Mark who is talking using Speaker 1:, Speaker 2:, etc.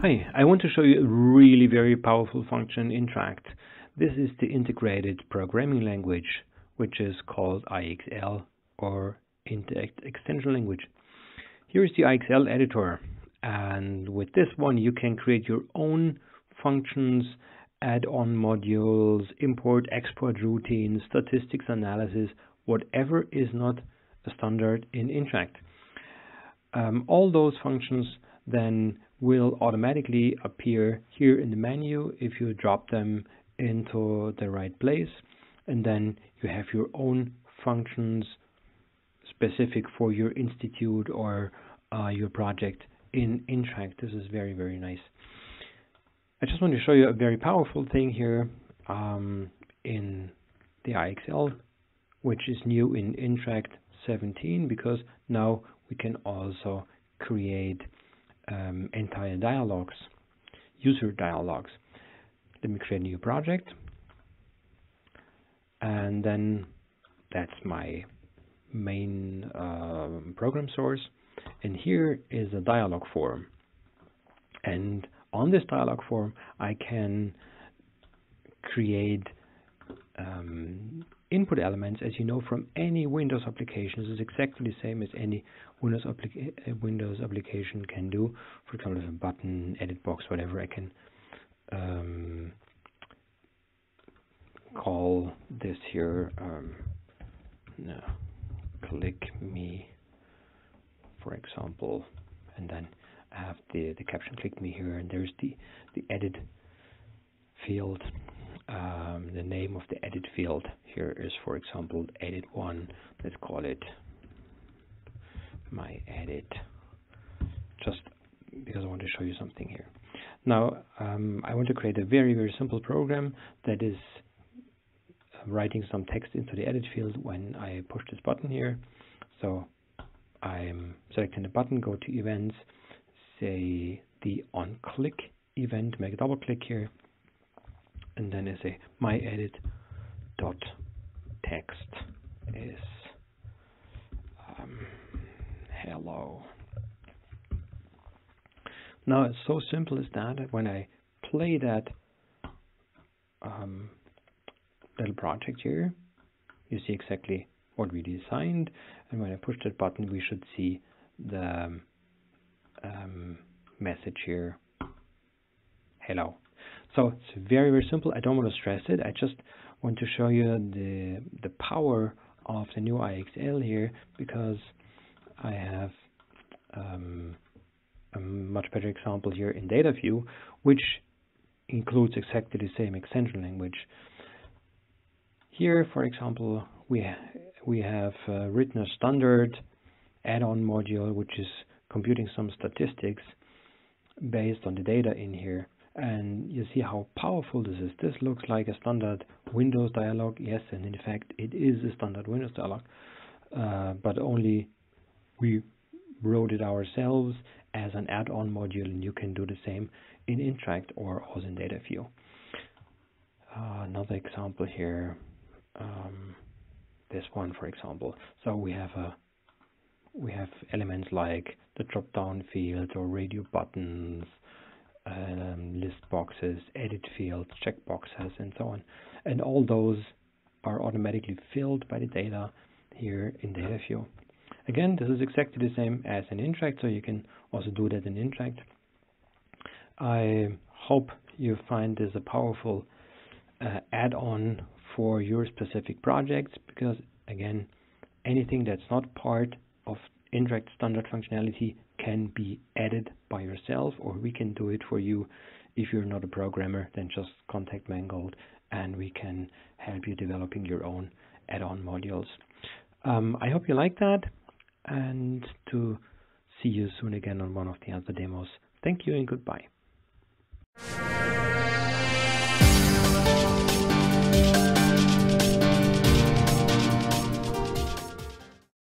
Speaker 1: Hi, I want to show you a really very powerful function in Interact. This is the integrated programming language, which is called IXL or Interact Extension Language. Here is the IXL editor, and with this one you can create your own functions, add-on modules, import, export routines, statistics analysis, whatever is not a standard in Interact. Um, all those functions then will automatically appear here in the menu if you drop them into the right place and then you have your own functions specific for your institute or uh, your project in Interact. This is very, very nice. I just want to show you a very powerful thing here um, in the IXL, which is new in Interact 17 because now we can also create um, entire dialogues, user dialogues. Let me create a new project. And then that's my main uh, program source. And here is a dialog form. And on this dialog form, I can create um, input elements, as you know from any Windows application. Is exactly the same as any Windows, applica uh, Windows application can do. For example, a button, edit box, whatever, I can um, call this here. Um, no, click me, for example, and then I have the the caption click me here, and there's the the edit field um, the name of the edit field. Here is for example edit one. Let's call it my edit just because I want to show you something here. Now um, I want to create a very very simple program that is writing some text into the edit field when I push this button here. So I'm selecting the button go to events say the on click event make a double click here and then I say my edit dot text is um, hello. Now it's so simple as that when I play that um, little project here, you see exactly what we designed, and when I push that button, we should see the um, message here, hello. So it's very, very simple. I don't want to stress it. I just want to show you the, the power of the new IXL here because I have um, a much better example here in DataView, which includes exactly the same extension language. Here, for example, we ha we have uh, written a standard add-on module which is computing some statistics based on the data in here and you see how powerful this is. This looks like a standard Windows dialog, yes, and in fact it is a standard Windows dialog, uh, but only we wrote it ourselves as an add-on module, and you can do the same in Interact or also in DataView. Uh, another example here, um, this one, for example. So we have a we have elements like the drop-down field or radio buttons, boxes, edit fields, check boxes, and so on. And all those are automatically filled by the data here in data view. Again, this is exactly the same as in Interact, so you can also do that in Interact. I hope you find this a powerful uh, add-on for your specific projects because, again, anything that's not part of Interact standard functionality can be added by yourself or we can do it for you. If you're not a programmer, then just contact Mangold and we can help you developing your own add-on modules. Um, I hope you like that and to see you soon again on one of the other demos. Thank you and goodbye.